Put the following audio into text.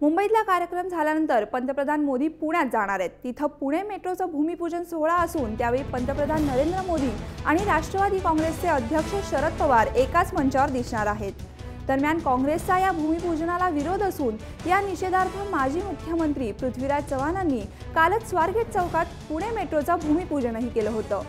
मुंबईतला कार्यक्रम झाल्यानंतर पंतप्रधान मोदी पुण्यात जाणार आहेत. तिथं पुणे मेट्रोचं भूमिपूजन सोहळा असून त्यावेळी पंतप्रधान नरेंद्र मोदी आणि राष्ट्रवादी काँग्रेसचे अध्यक्ष शरद पवार एकाच मंचावर दिसणार आहेत. दरम्यान काँग्रेसचा या भूमिपूजनाला विरोध असून या निषेधार्थ माजी मुख्यमंत्री पृथ्वीराज चव्हाणांनी कालच स्वारगेट चौकात पुणे मेट्रोचं भूमिपूजनही केलं होतं.